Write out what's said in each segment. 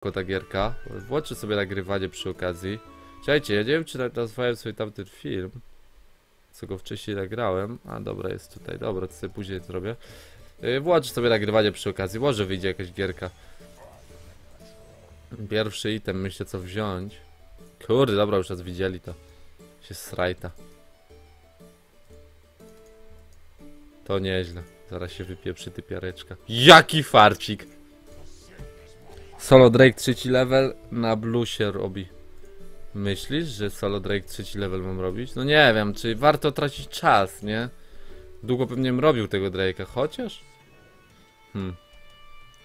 ta gierka. Włączę sobie nagrywanie przy okazji. Czekajcie, ja nie wiem czy na- nazwałem sobie tamten film. Co go wcześniej nagrałem. A dobra, jest tutaj. Dobra, to sobie później zrobię. Yy, Włączę sobie nagrywanie przy okazji. Może wyjdzie jakaś gierka. Pierwszy item, myślę co wziąć. Kurde, dobra, już raz widzieli to. Się srajta. To nieźle. Zaraz się wypieprzy typiareczka. Jaki farcik! Solo Drake trzeci level na bluesie robi. Myślisz, że Solo Drake trzeci level mam robić? No nie wiem, czy warto tracić czas, nie? Długo pewnie bym robił tego Drake'a, chociaż? Hmm.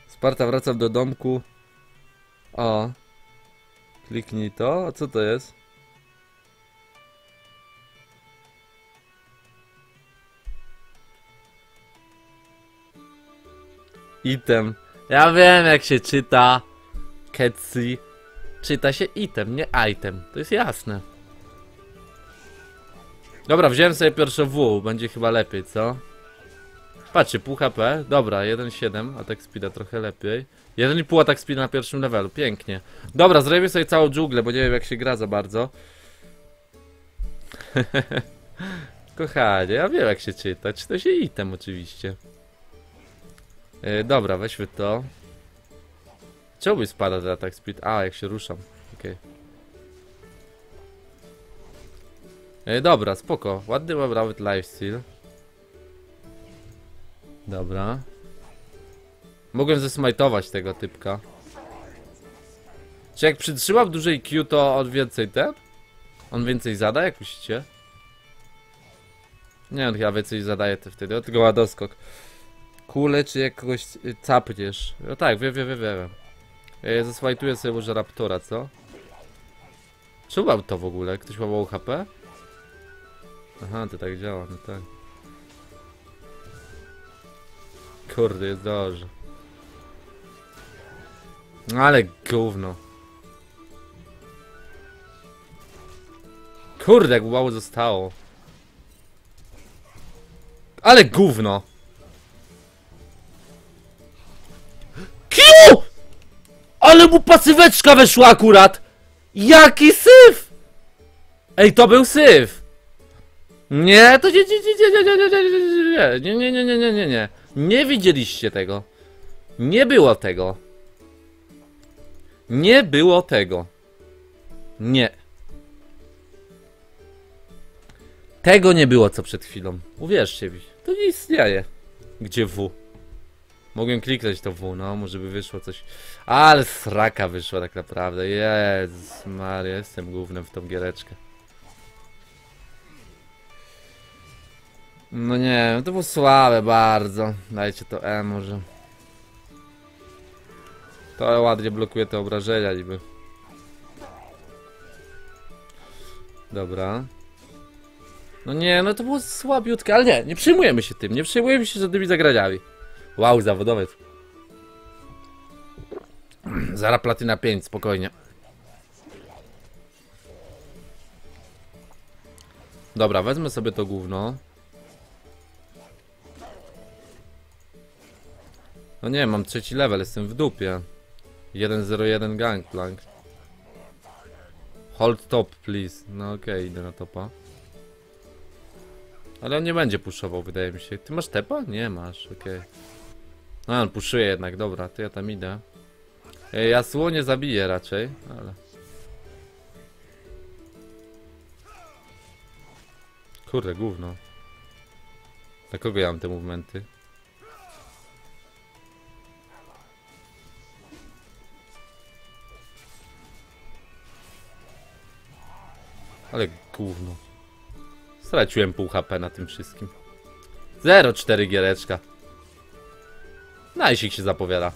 Sparta, wracam do domku. O. Kliknij to. A co to jest? Item. Ja wiem jak się czyta. Ketsi. Czyta się item, nie item. To jest jasne. Dobra, wziąłem sobie pierwsze W. Będzie chyba lepiej, co? Patrzcie, pół HP. Dobra, 1,7. Atak speeda trochę lepiej. 1,5 atak speeda na pierwszym levelu. Pięknie. Dobra, zrobimy sobie całą dżunglę, bo nie wiem jak się gra za bardzo. Kochanie, ja wiem jak się czyta. Czyta się item oczywiście. Yy, dobra, weźmy to. Czemu spada ten atak speed? A, jak się ruszam. Okej. Yy, dobra, spoko. Ładny mam nawet lifesteal. Dobra. Mogłem zesmajtować tego typka. Czy jak przytrzymam dłużej Q, to on więcej ten? On więcej zada, jak myślicie? Nie, on chyba więcej zadaje te wtedy. O, tylko ładoskok. Kule, czy jakoś y, capniesz? No tak, wiem, wiem, wiem, wiem. Zasłajtuję sobie może Raptora, co? Czemu mam to w ogóle? Ktoś ma mało HP? Aha, to tak działa, no tak. Kurde, jest dobrze. No Ale gówno. Kurde, jak mało zostało. Ale gówno. Kiu! Ale mu pasyweczka weszła akurat! Jaki syf! Ej, to był syf! Nie, to nie, nie, nie, nie, nie, nie, nie, nie, nie, nie, nie, nie, nie, nie, widzieliście tego. Nie było tego. Nie było tego. Nie. Tego nie było co przed chwilą. Uwierzcie mi. To nie istnieje. Gdzie W? Mogłem kliknąć to W, no, może by wyszło coś. Ale sraka wyszła tak naprawdę. Jezus Maria, jestem głównym w tą giereczkę. No nie, to było słabe bardzo. Dajcie to E może. To ładnie blokuje te obrażenia niby. Dobra. No nie, no to było słabiutkie, ale nie, nie przejmujemy się tym, nie przejmujemy się żadnymi zagraniami. Wow, zawodowiec. Zara platyna 5, spokojnie. Dobra, wezmę sobie to gówno. No nie, mam trzeci level, jestem w dupie. 101 gangplank. Hold top, please. No okej, idę na topa. Ale on nie będzie puszował, wydaje mi się. Ty masz tepa? Nie masz, okej. No on puszuje jednak, dobra, to ja tam idę. Ej, Ja słonie zabiję raczej, ale... Kurde, gówno. Na kogo ja mam te movementy? Ale gówno. Straciłem pół HP na tym wszystkim. 0,4 giereczka. Najsik się zapowiada.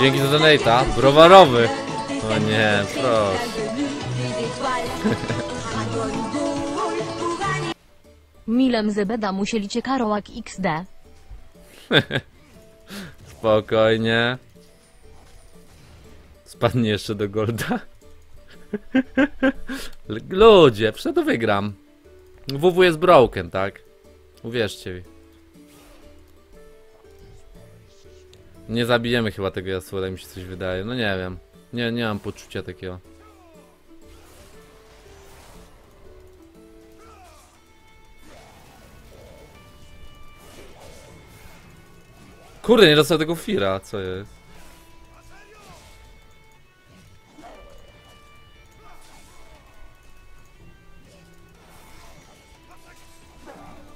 Dzięki za donata. Browarowy. O nie, proszę. Milem Zebeda musielicie karołak XD. Spokojnie. Spadnie jeszcze do golda. Ludzie, to wygram. WW jest broken, tak? Uwierzcie mi. Nie zabijemy chyba tego Yasuo, mi się coś wydaje. No nie wiem. Nie, nie mam poczucia takiego. Kurde, nie dostał tego Fira, co jest?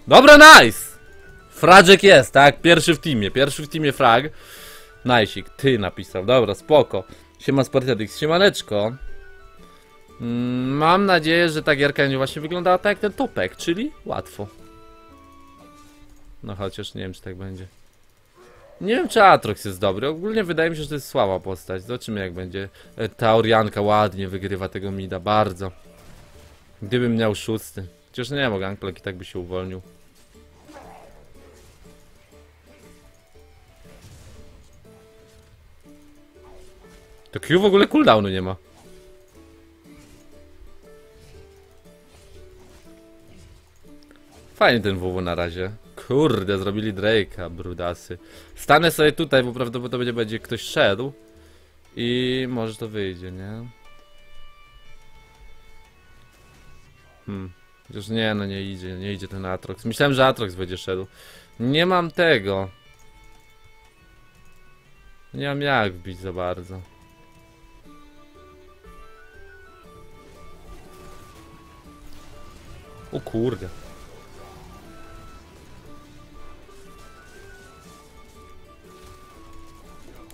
Dobra, nice! Frażek jest, tak? Pierwszy w teamie, pierwszy w teamie frag. Najsik, ty napisał, dobra, spoko. Siema Spartadix, siemaneczko. Mm, Mam nadzieję, że ta gierka będzie właśnie wyglądała tak jak ten topek, czyli łatwo. No chociaż nie wiem, czy tak będzie. Nie wiem, czy Atrox jest dobry. Ogólnie wydaje mi się, że to jest słaba postać. Zobaczymy, jak będzie. E, Ta Orianka ładnie wygrywa tego mida, bardzo. Gdybym miał szósty. Chociaż nie mogę, Gangplank i tak by się uwolnił. To Q w ogóle cooldownu nie ma. Fajnie ten WW na razie. Kurde, zrobili Drake'a, brudasy. Stanę sobie tutaj, bo prawdopodobnie będzie ktoś szedł. I może to wyjdzie, nie? Hmm. Już nie, no nie idzie, nie idzie ten Atrox. Myślałem, że Atrox będzie szedł. Nie mam tego. Nie mam jak wbić za bardzo. O kurde.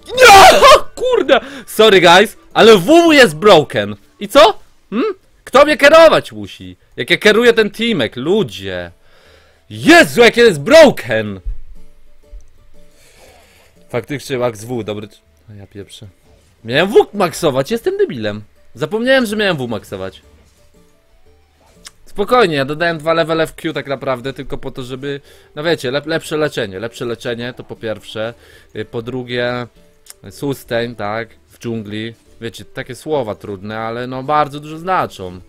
Nie! Kurde! Sorry guys, ale WW jest broken. I co? Hmm? Kto mnie kierować musi? Jak ja kieruję ten teamek, ludzie. Jezu, jak jest broken! Faktycznie Max W, dobry... O, ja pieprzę. Miałem W maksować, jestem debilem. Zapomniałem, że miałem W maksować. Spokojnie, ja dodałem dwa levele w Q tak naprawdę, tylko po to, żeby... No wiecie, lep lepsze leczenie. Lepsze leczenie to po pierwsze. Y, Po drugie, sustain, tak, w dżungli. Wiecie, takie słowa trudne, ale no bardzo dużo znaczą.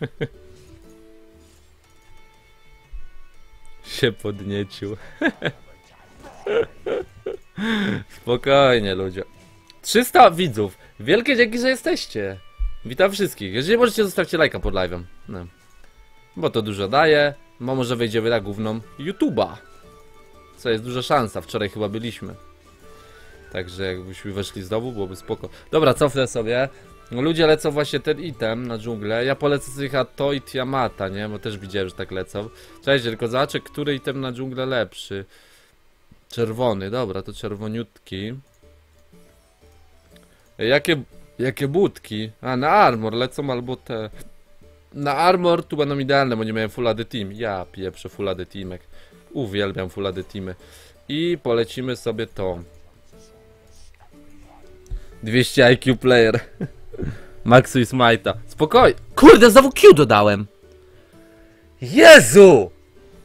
się podniecił. Spokojnie, ludzie. 300 widzów. Wielkie dzięki, że jesteście. Witam wszystkich. Jeżeli możecie, zostawcie lajka pod live'em. No. Bo to dużo daje. Bo może wejdziemy na główną YouTube'a. Co jest duża szansa. Wczoraj chyba byliśmy. Także jakbyśmy weszli znowu, byłoby spoko. Dobra, cofnę sobie. Ludzie lecą właśnie ten item na dżunglę. Ja polecę sobie chyba to i Tiamata, nie? Bo też widziałem, że tak lecą. Cześć, tylko zobaczę, który item na dżunglę lepszy. Czerwony, dobra, to czerwoniutki. Jakie, jakie budki? A, na armor lecą albo te. Na armor tu będą idealne, bo nie miałem full AD team. Ja pieprzę full AD teamek. Uwielbiam full AD teamy. I polecimy sobie to. 200 IQ player. Maxuj Smite'a. Spokojnie. Kurde, znowu Q dodałem. Jezu!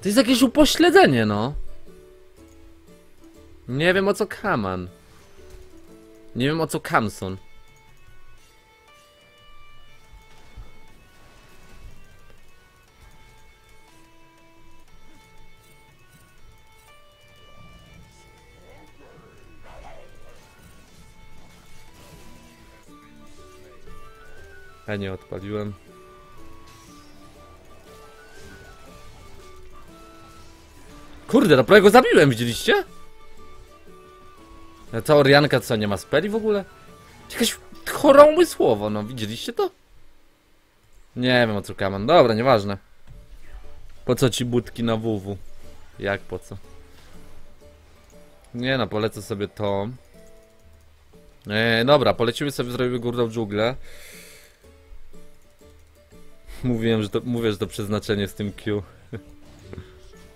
To jest jakieś upośledzenie, no. Nie wiem o co Kaman. Nie wiem o co Kamson. Ja nie odpaliłem. Kurde, no prawie go zabiłem, widzieliście? A Ta Orianka co, nie ma speli w ogóle? Jakaś chora umysłowo, no widzieliście to? Nie wiem o co kaman, dobra, nieważne. Po co ci budki na WW? Jak po co? Nie no, polecę sobie to. Eee, dobra, polecimy sobie, zrobimy górną dżuglę. Mówiłem, że to, mówię, że to przeznaczenie z tym Q.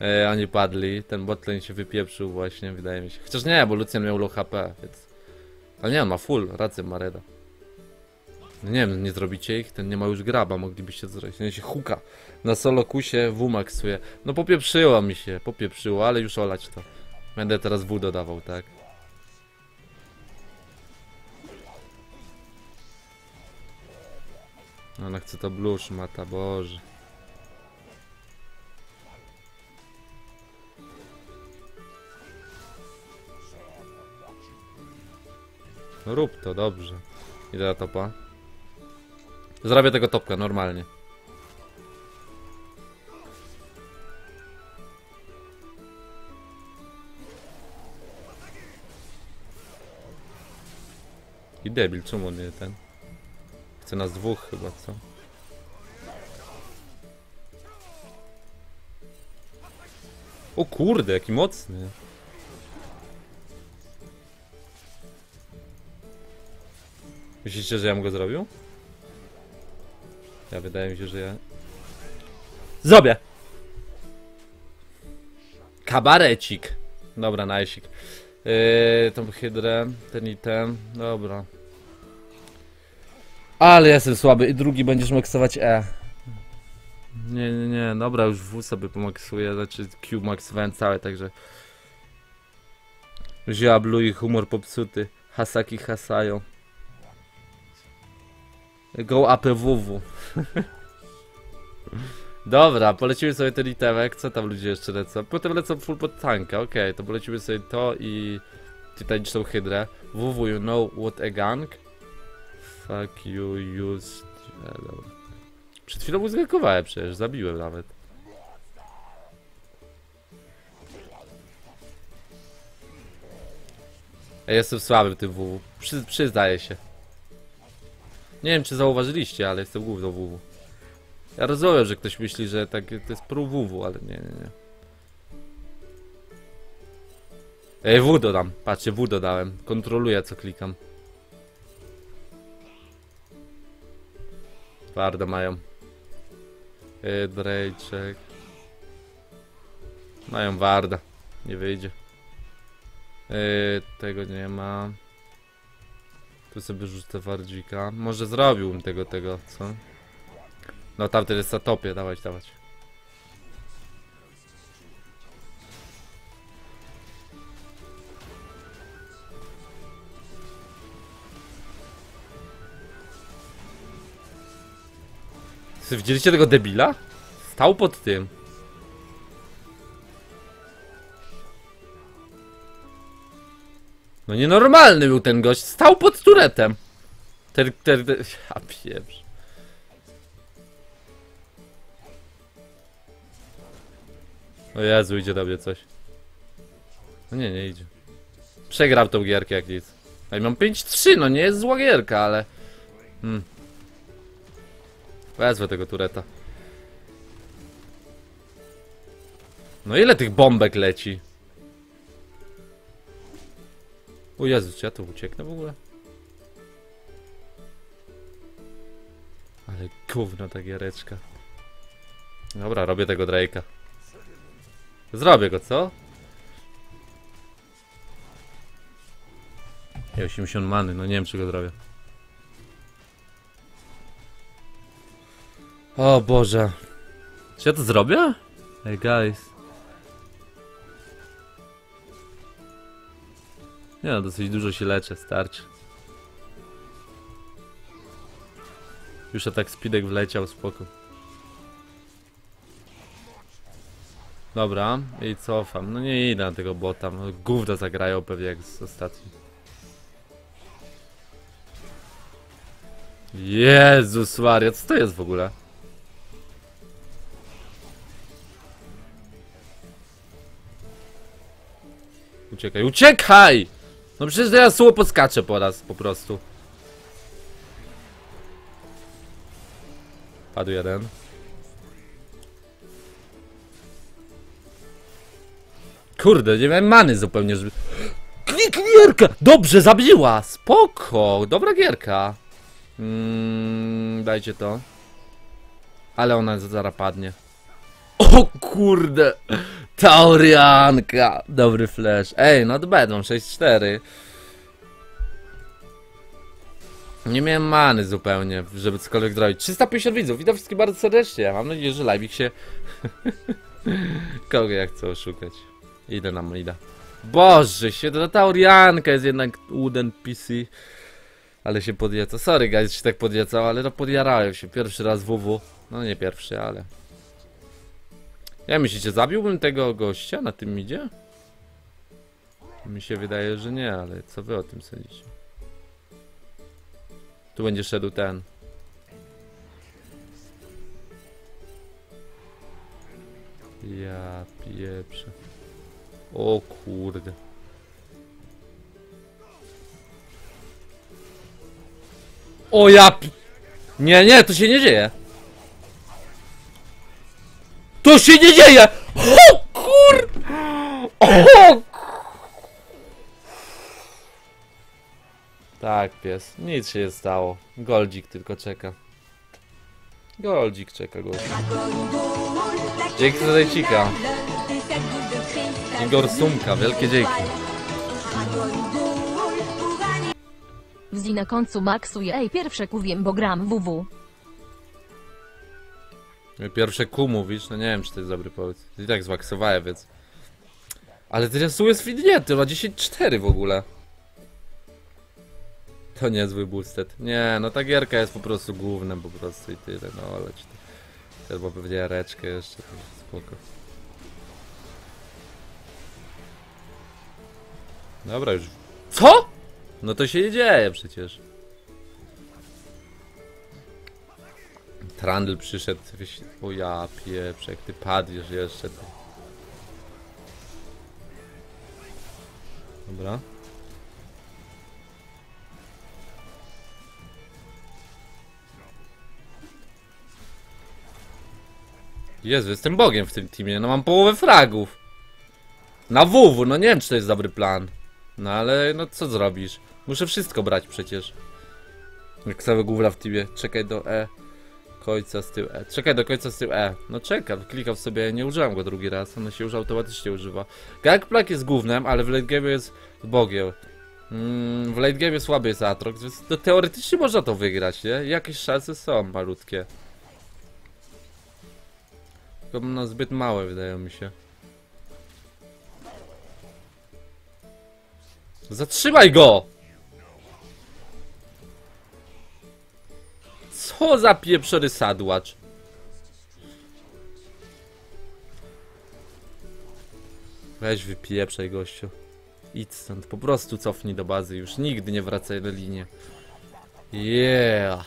E, oni padli, ten botlane się wypieprzył właśnie, wydaje mi się. Chociaż nie, bo Lucian miał low HP, więc... Ale nie, on ma full, rację ma Reda. No nie wiem, nie zrobicie ich? Ten nie ma już graba, moglibyście zrobić. Ten się huka. Na solo kusie W. No popieprzyło mi się, popieprzyło, ale już olać to. Będę teraz W dodawał, tak? No, ona chce to blusz, mata boże. No rób to, dobrze. Idę na topa. Zrobię tego topka, normalnie. I debil, czemu nie ten? Chce nas dwóch chyba, co? O kurde, jaki mocny. Myślicie, że ja bym go zrobił? Ja wydaje mi się, że ja... Zrobię! Kabarecik. Dobra, najsik. Yy, tą hydrę, ten i ten. Dobra. Ale jestem słaby i drugi będziesz maksować E. Nie, nie, nie, dobra, już W sobie pomaksuję, znaczy Q maksowałem całe, także... Ziablu i humor popsuty. Hasaki hasają. Go APWW. Dobra, polecimy sobie ten itemek. Co tam ludzie jeszcze lecą? Potem lecą full pod tanka, okej, to polecimy sobie to i tytaniczną hydrę. WW, you know what a gang? Fuck you, used... Dobra. Przed chwilą mu zgakowałem przecież, zabiłem nawet. Ja jestem słaby w tym WW, Przy, przyznaję się. Nie wiem czy zauważyliście, ale jestem główną WW. Ja rozumiem, że ktoś myśli, że tak, to jest pro WW, ale nie, nie, nie. Ej, W dodam, patrzcie, W dodałem. Kontroluję co klikam. Twarde mają. Drejczek. Mają Warda. Nie wyjdzie. Yy, tego nie ma. Tu sobie rzucę Wardzika. Może zrobiłbym tego, tego, co? No tamten jest na topie, dawać, dawać. Czy widzieliście tego debila? Stał pod tym. No nienormalny był ten gość, stał pod turetem. Ten, ten, ten... Ja pieprz. O Jezu, idzie do mnie coś. No nie, nie idzie. Przegrał tą gierkę jak nic. I mam 5-3, no nie jest zła gierka, ale... Hmm. Wezwę tego tureta. No ile tych bombek leci? O Jezu, czy ja tu ucieknę w ogóle? Ale gówno ta giereczka. Dobra, robię tego Drake'a. Zrobię go, co? I 80 many, no nie wiem czy go zrobię. O Boże. Czy ja to zrobię? Hey guys. Nie no, dosyć dużo się leczę, starczy. Już atak speedek wleciał, spoko. Dobra, i cofam. No nie idę na tego bota, no, gówno zagrają pewnie jak z ostatnim. Jezus Maria, co to jest w ogóle? Uciekaj, uciekaj! No przecież ja słowo podskaczę po raz, po prostu. Padł jeden. Kurde, nie miałem many zupełnie, żeby... Klik gierka! Dobrze, zabiła! Spoko! Dobra gierka. Mm, dajcie to. Ale ona zaraz padnie. O kurde! Taurianka! Dobry flash. Ej, bad, mam 6-4. Nie miałem many zupełnie, żeby cokolwiek zrobić. 350 widzów, witam wszystkich bardzo serdecznie. Mam nadzieję, że live się... Kogo ja chcę oszukać. Idę na Mlida. Boże, się ta Taurianka jest jednak Uden PC. Ale się podjeca. Sorry guys, się tak podjecał, ale no podjarałem się. Pierwszy raz WW. No nie pierwszy, ale... Jak myślicie, zabiłbym tego gościa na tym midzie? Mi się wydaje, że nie, ale co wy o tym sądzicie? Tu będzie szedł ten. Ja pieprzę. O kurde. O ja. Nie, nie, to się nie dzieje. To się nie dzieje! O kur... O Tak, pies. Nic się nie stało. Goldzik tylko czeka. Goldzik czeka, goldzik. Dzięki za dajcika. Igor Sumka, wielkie dzięki. Wzi na końcu maksuje ej pierwsze kuwiem bo gram WW. Pierwsze Q mówisz, no nie wiem czy to jest dobry pomysł. I tak zmaksowałem, więc... Ale teraz tu jest widnięty, ma 10-4 w ogóle. To niezły boosted. Nie, no ta gierka jest po prostu głównym po prostu i tyle, no ale ci to... Ma pewnie reczkę jeszcze, spoko. Dobra już. CO?! No to się nie dzieje przecież. Trandl przyszedł, wyś... o ja pieprz, jak ty padniesz jeszcze. To... Dobra. Jezu, jestem bogiem w tym teamie, no mam połowę fragów. Na WW, no nie wiem czy to jest dobry plan. No ale, no co zrobisz? Muszę wszystko brać przecież. Jak cały gówra w teamie, czekaj do E. Końca z tyłu E. Czekaj do końca z tyłu E. No czekam, klikam sobie, nie użyłem go drugi raz, ono się już automatycznie używa. Gangplank jest głównym, ale w late game jest bogiem. Mm, w late game słaby jest Atrox, więc no, teoretycznie można to wygrać, nie? Jakieś szanse są malutkie. Tylko no zbyt małe wydają mi się. Zatrzymaj go! Co za pieprzony sadłacz? Weź wypieprzaj gościu. Idź stąd, po prostu cofnij do bazy, już nigdy nie wracaj na linię. Yeah!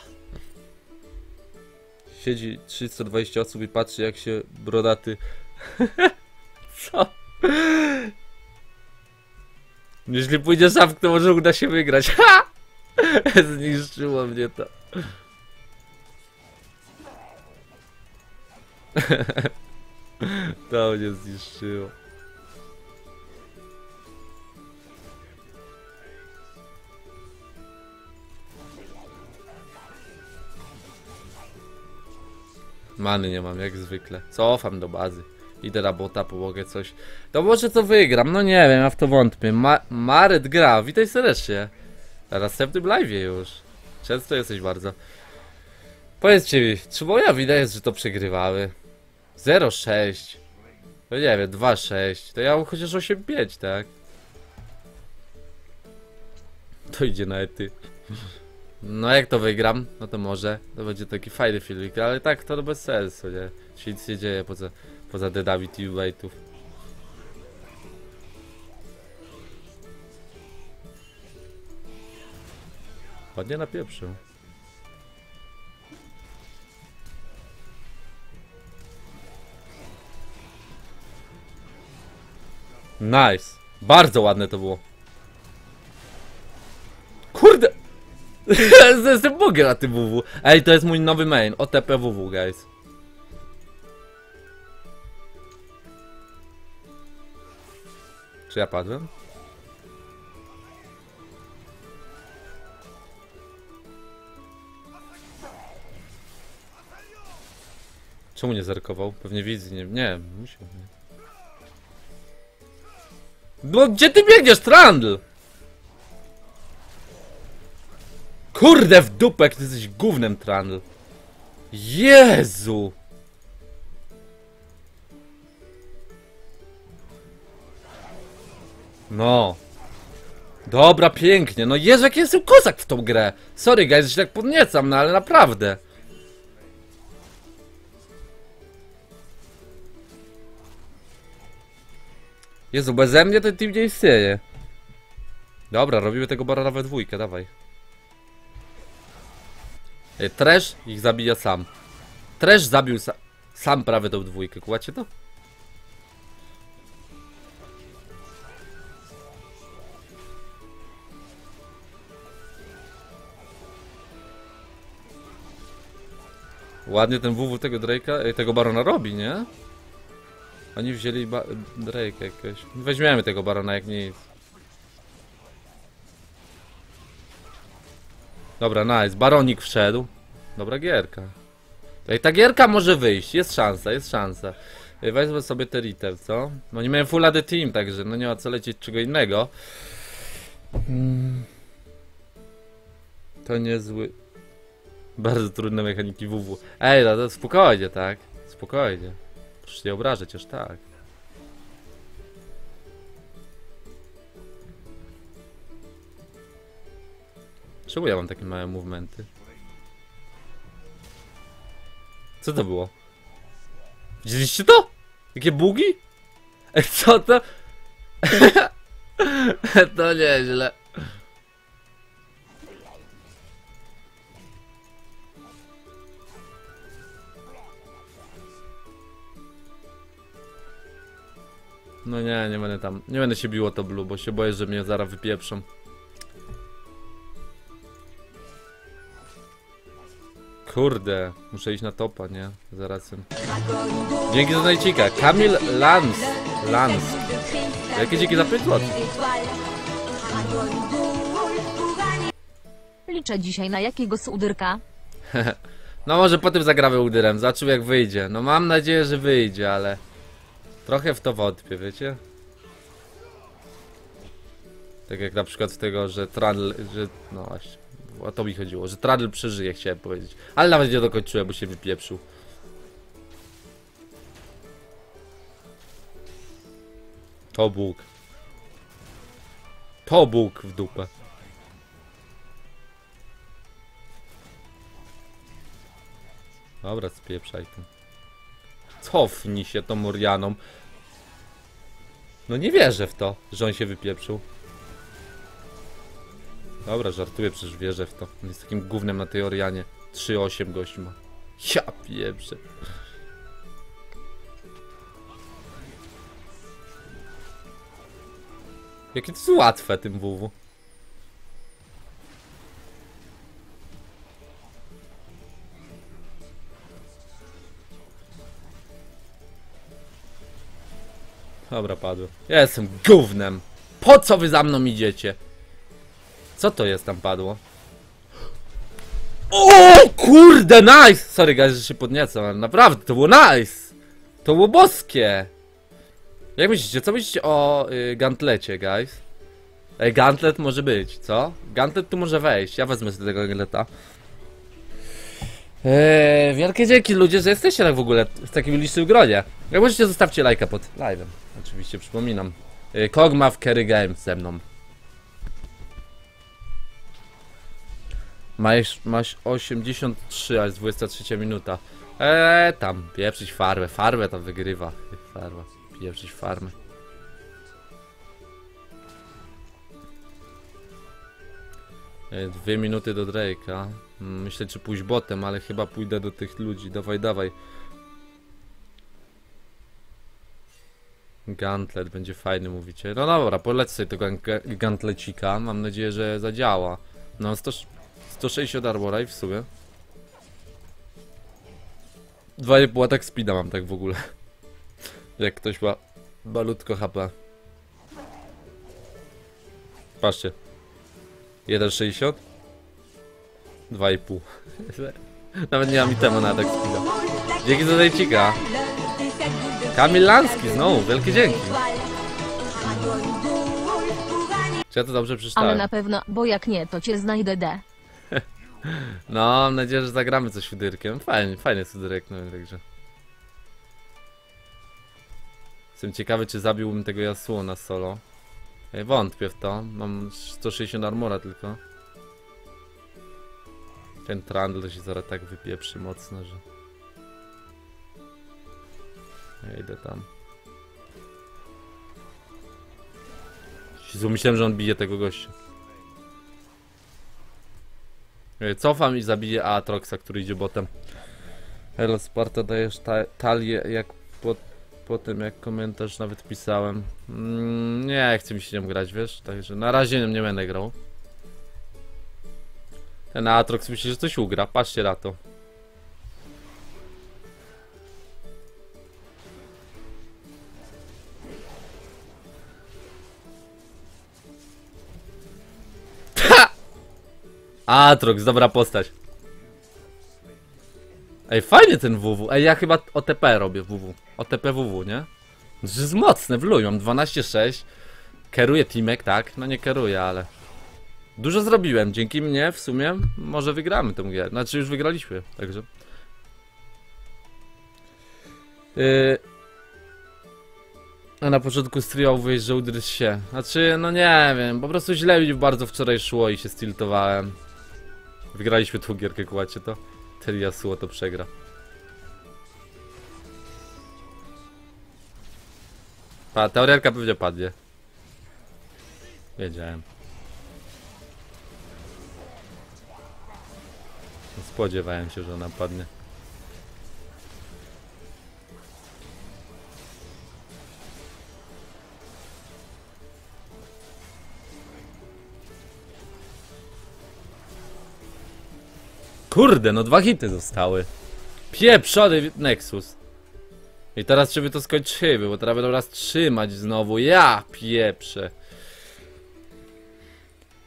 Siedzi 320 osób i patrzy jak się brodaty... Co? Jeśli pójdzie szafk, to może uda się wygrać. Ha! Zniszczyło mnie to. To mnie zniszczyło. Many nie mam, jak zwykle. Cofam do bazy. Idę na bota, pomogę coś. To może wygram, no nie wiem, ja w to wątpię. Ma Maret gra, witaj serdecznie. Na następnym live'ie już. Często jesteś bardzo. Powiedzcie mi, czy moja wina jest, że to przegrywały? 0,6. No nie wiem, 2,6. To ja mam chociaż 8,5, tak? To idzie na ety. No jak to wygram, no to może. To będzie taki fajny filmik, ale tak to bez sensu, nie? Się nic nie dzieje poza, poza deadami teammateów. Ładnie na Nice. Bardzo ładne to było. Kurde! Jestem bogiem na tym WW. Ej, to jest mój nowy main. OTP WW, guys. Czy ja padłem? Czemu nie zerkował? Pewnie wizji, nie, nie, musiał. No gdzie ty biegniesz, Trandl? Kurde w dupę, jak ty jesteś gównem, Trandl. Jezu! No. Dobra, pięknie. No Jezu, jaki jestem kozak w tą grę. Sorry guys, że się tak podniecam, no ale naprawdę. Jezu, beze mnie ten team nie istnieje. Dobra, robimy tego barara we dwójkę, dawaj. Trash ich zabija sam. Trash zabił sa sam prawie tą dwójkę, kłacie to? Ładnie ten WW tego Drake'a, ej, tego Barona robi, nie? Oni wzięli ba Drake'a jakiegoś. Weźmiemy tego Barona jak nic. Dobra, nice. Baronik wszedł. Dobra gierka. Ej, ta gierka może wyjść. Jest szansa, jest szansa. Weźmy sobie te Ritter, co? No nie miałem full AD team, także no nie ma co lecieć czego innego. Mm. To niezły. Bardzo trudne mechaniki WW. Ej, no to spokojnie, tak? Spokojnie. Proszę nie obrażać aż tak. Czemu ja mam takie małe movementy? Co to było? Widzieliście to? Jakie bugi? Co to? to nieźle. No nie, nie będę tam. Nie będę się biło to blue, bo się boję, że mnie zaraz wypieprzą. Kurde, muszę iść na topa, nie? Zaraz. Dzięki za najcika. Kamil Lans. Lans. Jakie dzięki za 5 zł. Liczę dzisiaj na jakiego suderka. No może potem zagramy udyrem, zobaczymy jak wyjdzie. No mam nadzieję, że wyjdzie, ale... Trochę w to wątpię, wiecie? Tak jak na przykład w tego, że Tradl, że... No właśnie, o to mi chodziło, że Tradl przeżyje, chciałem powiedzieć. Ale nawet nie dokończyłem, bo się wypieprzył. To Bóg. To Bóg w dupę. Dobra, spieprzaj tu. Cofnij się tą Morianą. No nie wierzę w to, że on się wypieprzył. Dobra, żartuję, przecież wierzę w to. On jest takim gównem na tej Orianie. 3-8 gość ma. Ja pieprzę. Jakie to jest łatwe tym WW. Dobra, padło. Ja jestem gównem. Po co wy za mną idziecie? Co to jest tam padło? O kurde, nice! Sorry guys, że się podniecam, ale naprawdę, to było nice! To było boskie! Jak myślicie, co myślicie o y, gantlecie, guys? Ej, gantlet może być, co? Gantlet tu może wejść, ja wezmę sobie tego gantleta. Eee, wielkie dzięki ludzie, że jesteście tak w ogóle w takim licznym gronie. Jak możecie, zostawcie lajka pod live'em. Oczywiście, przypominam. Eee, Kogma w Kerry Games ze mną. Masz, masz 83, a jest 23 minuta. Eee, tam, pieprzyć farmę. Farmę tam wygrywa. Farma, pieprzyć farmę. Eee, Dwie minuty do Drake'a. Mm, Myślę, czy pójść botem, ale chyba pójdę do tych ludzi. Dawaj, dawaj. Gantlet będzie fajny, mówicie. No dobra, polecę sobie tego gan- gantlecika. Mam nadzieję, że zadziała. No, 100, 160 armora i w sumie. 2,5 atak speeda mam tak w ogóle. Jak ktoś ma malutko HP. Patrzcie. 1,60 2,5 Nawet nie mam itemu na atak speeda. Dzięki za dajcika. Kamil Lanski znowu, wielkie dzięki. Czy ja to dobrze Ale przeczytałem? na pewno, bo jak nie, to cię znajdę D. No, mam nadzieję, że zagramy coś udyrkiem. Fajnie, fajny sudyrek, no także. Jestem ciekawy, czy zabiłbym tego Yasuo na solo. Ej, wątpię w to. Mam 160 armora tylko. Ten Trundle to się zaraz tak wypieprzy mocno, że... Ja idę tam. Myślałem, że on bije tego gościa. Yy, Cofam i zabiję Aatroxa, który idzie botem. Hello Sparta, dajesz ta talię jak po, po tym jak komentarz nawet pisałem. Mm, nie, chce mi się nią grać, wiesz? Także na razie nie będę grał. Ten Aatrox myśli, że coś ugra. Patrzcie na to. Ha! Aatrox, dobra postać. Ej, fajny ten WW. Ej, ja chyba OTP robię WW. OTP WW, nie? To jest mocne, w luj, mam 12-6. Kieruję teamek, tak? No nie kieruję, ale... Dużo zrobiłem, dzięki mnie w sumie może wygramy tę grę. Znaczy już wygraliśmy, także... Yy... A na początku streamu mówiłeś, że udryz się. Znaczy, no nie wiem, po prostu źle mi bardzo wczoraj szło i się stiltowałem. Wygraliśmy tą gierkę, kłacie to. Ten Yasuo to przegra. Pa, teoriarka pewnie padnie. Wiedziałem. Spodziewałem się, że ona padnie. Kurde, no dwa hity zostały. Pieprzony Nexus. I teraz żeby to skończymy, bo teraz będą nas trzymać znowu. Ja pieprzę.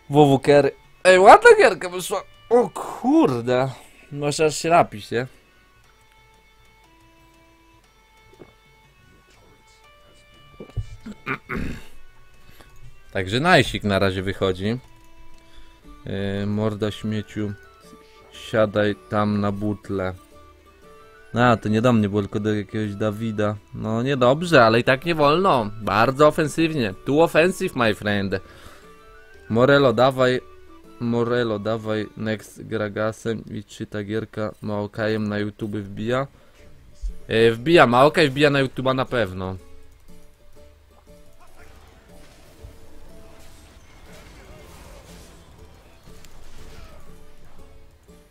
WW Kery. Ej, ładna gierka wyszła. O kurde. Może aż się napić, nie? Także najsik na razie wychodzi. Yy, morda śmieciu. Siadaj tam na butle. A, to nie do mnie, było tylko do jakiegoś Dawida. No niedobrze, ale i tak nie wolno. Bardzo ofensywnie. Tu offensive, my friend. Morelo, dawaj. Morelo, dawaj. Next Gragasem. I czy ta gierka Maokajem na YouTube wbija? E, wbija, Maokaj wbija na YouTube'a na pewno.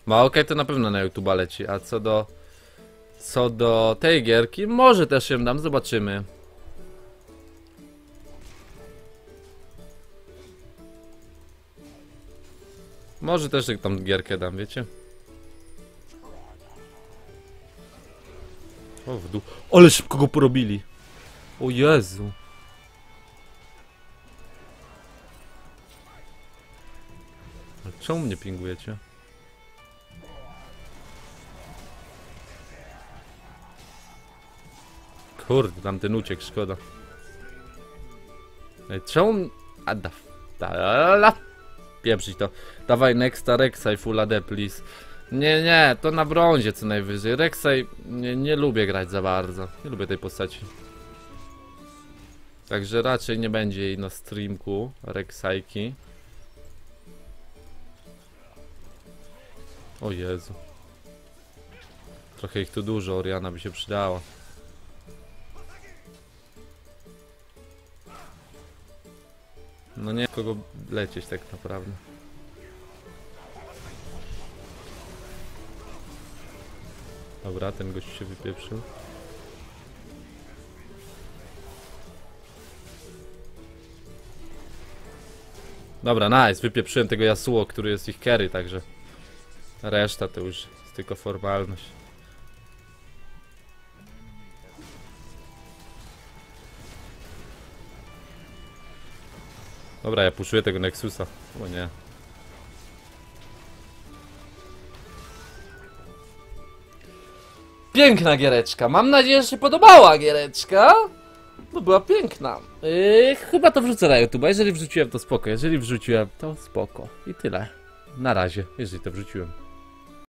Maokaj to na pewno na YouTube'a leci, a co do... Co do tej gierki, może też ją dam, zobaczymy. Może też tą gierkę dam, wiecie? O, w dół. Ale szybko go porobili. O Jezu. Ale czemu mnie pingujecie? Kurde, tam ten uciekł, szkoda. Ej, czemu... A da... da la, Pieprzyć to. Dawaj Nexta Rek'Sai Full AD, please. Nie, nie, to na brązie co najwyżej. Rek'Sai nie, nie lubię grać za bardzo. Nie lubię tej postaci. Także raczej nie będzie jej na streamku Rek'Saiki. O Jezu. Trochę ich tu dużo, Oriana by się przydała. No nie kogo lecieć tak naprawdę. Dobra, ten gość się wypieprzył. Dobra, nice, wypieprzyłem tego Yasuo, który jest ich carry, także reszta to już jest tylko formalność. Dobra, ja puszuję tego Nexusa. O nie. Piękna giereczka. Mam nadzieję, że się podobała giereczka. To była piękna. Yy, chyba to wrzucę na YouTube. Jeżeli wrzuciłem, to spoko. Jeżeli wrzuciłem, to spoko. I tyle. Na razie, jeżeli to wrzuciłem.